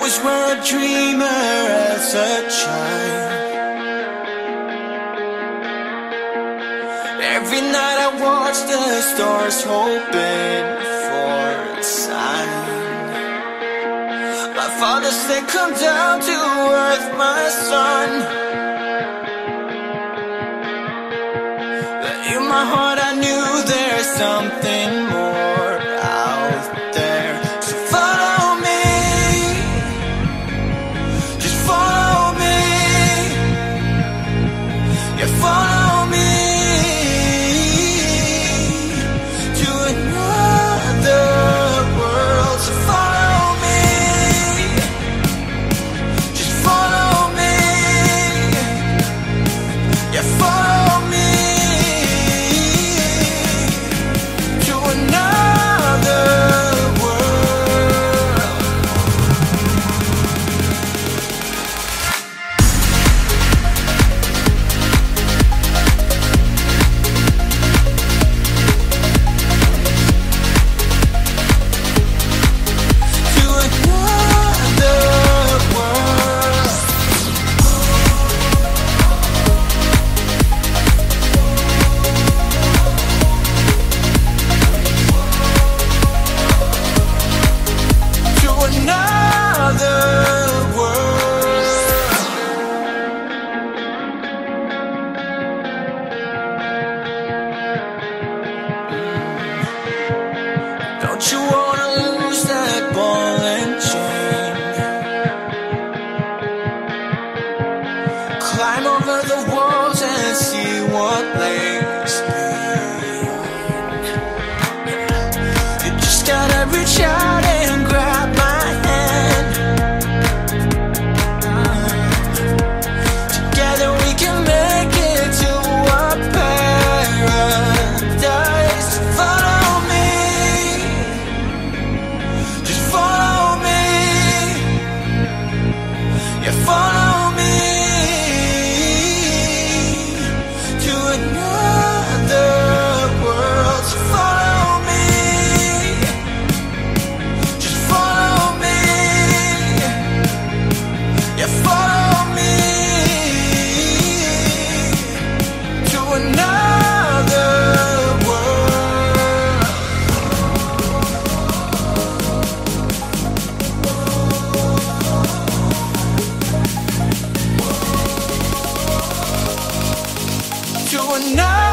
always were a dreamer as a child. Every night I watch the stars, hoping for a sign. My father said, Come down to earth, my son. But in my heart, I knew there's something more You wanna lose that ball and chain? Climb over the walls and see what lays another